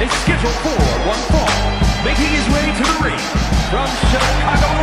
is scheduled for one fall, making his way to the ring from Chicago,